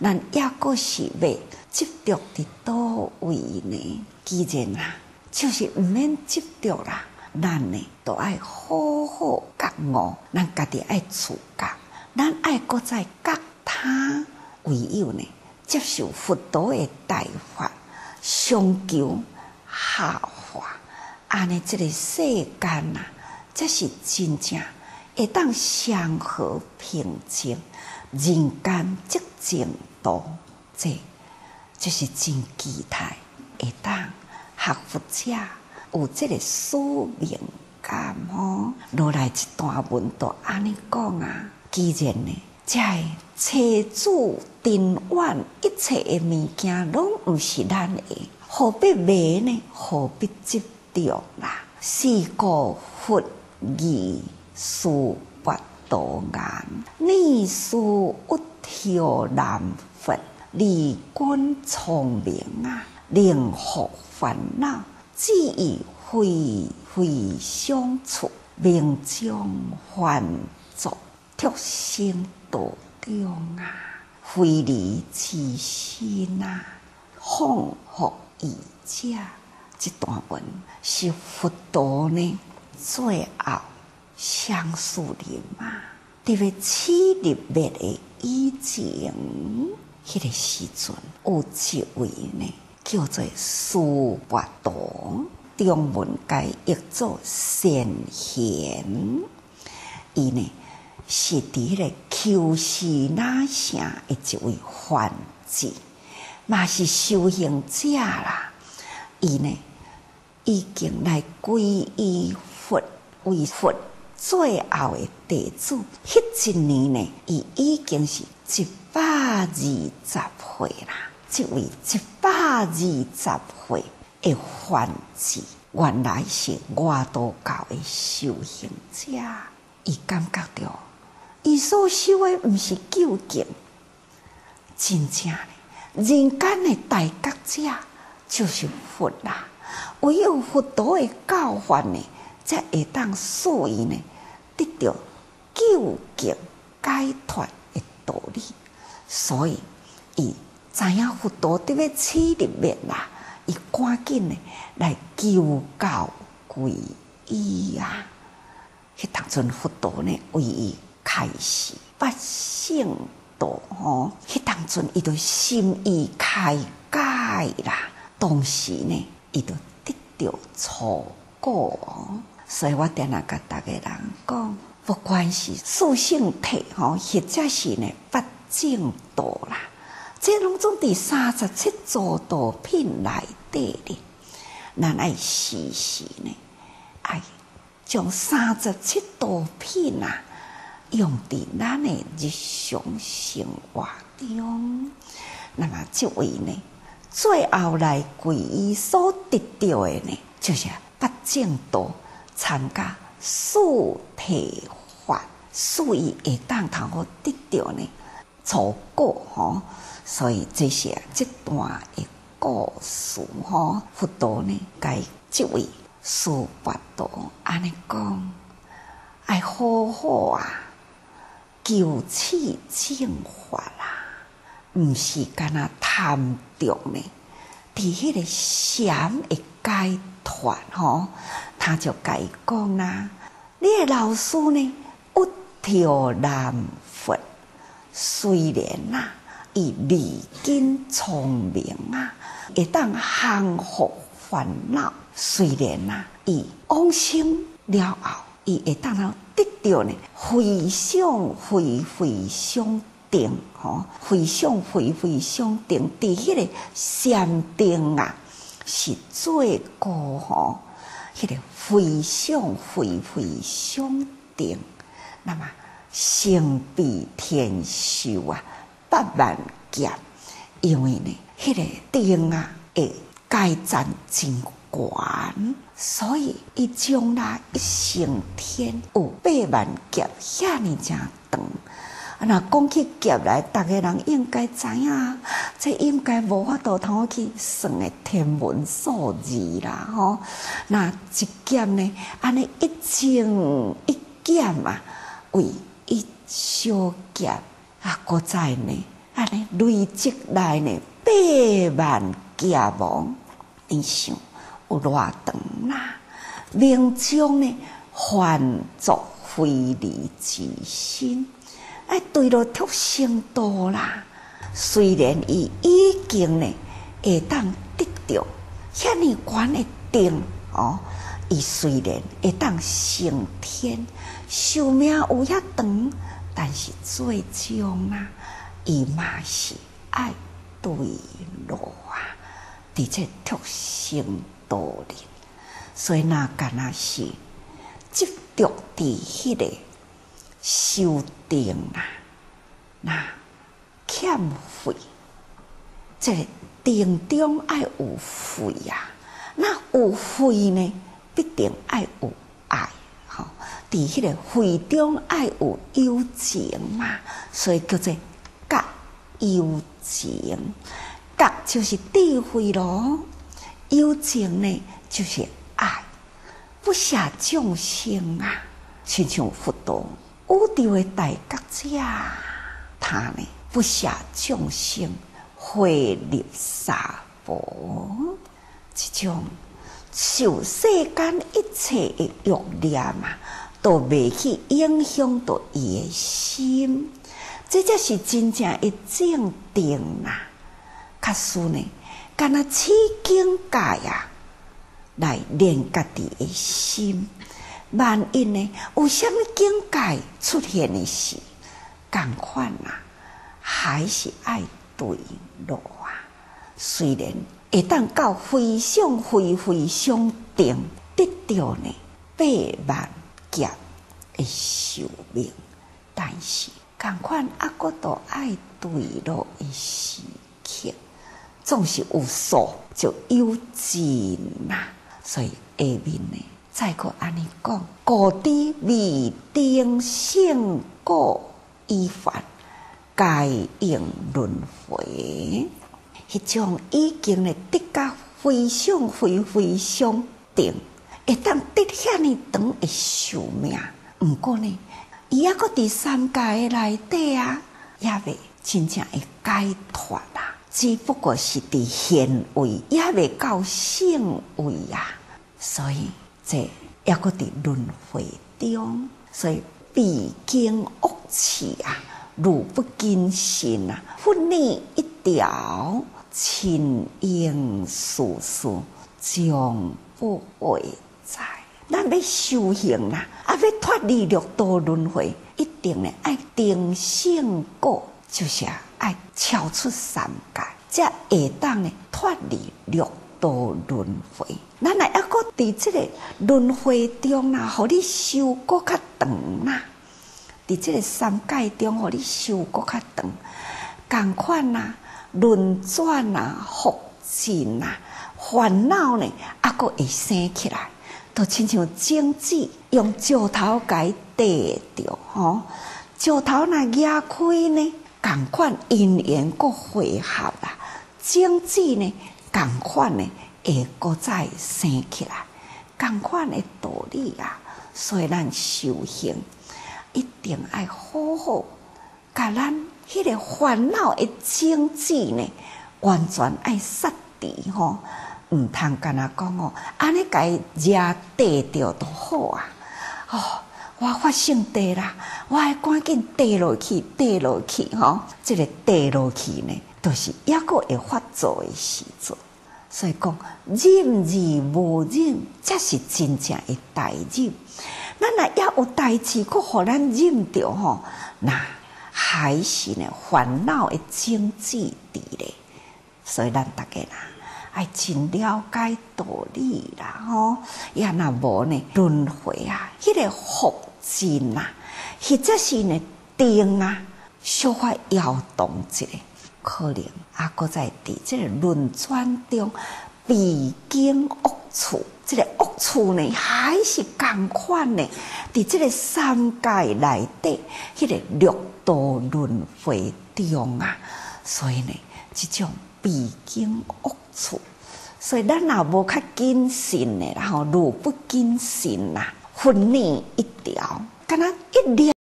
咱抑个是要执着伫倒位呢？既然啊，就是毋免执着啦，咱呢都爱好好觉悟，咱家己爱自觉，咱爱搁再觉他，唯有呢接受佛陀的大法，上求下化，安尼即个世间呐，才是真正会当祥和平静，人间寂静土，这就是真期待，会当学佛者有即个使命感吼。落来一段文都安尼讲啊，既然呢，在车主定远一切的物件，拢毋是咱的，何必买呢？何必执着啦？是故佛义事不多言，逆事无挑难佛，离君聪明啊，令福烦恼，只以会会相处，命中还作脱生道中啊，非离其心啊，放福以者。这段文是佛陀呢最后相树林嘛，特别起入灭的以前，迄个时阵有一位呢叫做苏伯东，中文界译作善贤，伊呢是伫个求是那城的一位梵子，嘛是修行者啦，伊呢。已经来皈依佛为佛最后的弟子。迄一年呢，伊已经是一百二十岁啦。这位一百二十岁的梵子，原来是外道教的修行者。伊感觉到，伊所修的毋是究竟，真正的人间的大觉者就是佛啦。唯有佛陀的教法呢，才会当所以呢得到究竟解脱的道理。所以，伊知影佛陀伫要起入灭啦，伊赶紧呢来求教皈依啊！迄当阵佛陀呢为伊开示八圣道吼，迄当阵伊就心意开解啦。当时呢，伊就。着错过，所以我定下甲逐个人讲，不管是素性体吼，或者是呢八正道啦，这拢总伫三十七座道品内底哩。咱爱时时呢，爱将三十七道品啊，用伫咱的日常生活中。那么这位呢？最后来皈依所得到的呢，就是八正道参加素体法，所以会当通好得到呢错果吼。所以这些这段的故事吼，佛陀呢，该这位素八道安尼讲，爱好好啊，求取正法啦。毋是干那贪着呢？伫迄个禅的解脱吼，他就解讲啦。你的老师呢，有条难佛，虽然呐，伊历经聪明啊，会当降伏烦恼。虽然呐，伊往生了后，伊会当得到呢，非常非非常。定吼，非常非非常定，伫迄个禅定啊，是最高吼，迄个非常非非常定，那么成比天寿啊，八万劫，因为呢，迄个定啊，会阶赞真悬，所以伊将来一升天有八万劫，遐尼正长。啊！那讲起劫来，逐个人应该知影，这应该无法度通去算诶天文数字啦，吼！那一剑呢？安尼一正一剑啊，为一小劫啊，搁在呢？安尼累积来呢百万劫亡，你想有偌长啦？命中呢还作非礼之心，哎，对了，出生多啦。虽然伊已经呢会当得到遐尼悬的定哦，伊虽然会当升天，寿命有遐长，但是最终啊，伊嘛是爱对路啊，伫这出生多年，所以那干那是执着伫迄个修定啊，那。欠费，这定中爱有费呀。那有费呢，必定爱有爱。吼，伫迄个费中爱有友情嘛，所以叫做觉友情。觉就是智慧咯，友情呢就是爱，不舍众生啊，亲像佛陀无地位大觉者，他呢。不下众生，毁入沙婆。这种受世间一切的欲念嘛，都未去影响到伊的心。这才是真正的正定呐。卡输呢，干那起境界啊，来练家己的心。万一呢，有什么境界出现的时，赶快呐！还是爱对路啊！虽然会当到非常非非常定得到呢百万劫的寿命，但是共款阿哥都爱对路的时刻，总是有数就有尽呐。所以下面呢，再个安尼讲，故知未定性过依法。该应轮回，迄种已经咧得甲非常非非常定，会当得遐尼长的寿命。毋过呢，伊抑个第三界内底啊，也未真正会解脱啦。只不过是伫现位，也未到圣位啊。所以这抑个伫轮回中，所以必经恶趣啊。如不坚信啊，分你一条，亲应叔叔将不会在。咱要修行啦，啊，要脱离六道轮回，一定呢爱定性果，就是爱超出三界，才会当呢脱离六道轮回。咱来一个伫这个轮回中啊，互你修过较长啦。伫即个三界中，互你修搁较长，共款呐，轮转呐，复尽呐，烦恼呢，啊，搁会生起来，都亲像镜子用石头解戴着吼，石头若压开呢，共款因缘搁汇合啦，镜子呢，共款呢，会搁再生起来，共款的道理啊，所以咱修行。一定爱好好，甲咱迄个烦恼的经济呢，完全爱杀掉吼，毋通干那讲哦，安尼甲伊惹地着都好啊！哦，我发生地啦，我爱赶紧地落去，地落去吼，这个地落去呢，都是一个会发作的时阵，所以讲忍而无忍，才是真正的大忍。咱若要有代志，佫互咱忍着吼，那还是呢烦恼的经济伫咧。所以咱大家啦，爱真了解道理啦吼。也若无呢轮回啊，迄个福尽啊，或者是呢定啊，小可摇动一下，可能啊，搁在伫即个轮转中必经恶处。这个恶处呢，还是共款呢？伫即个三界内底，迄个六道轮回中啊，所以呢，即种必经恶处，所以咱若无较谨慎的，然后路不谨慎呐，分你一条，敢若一念。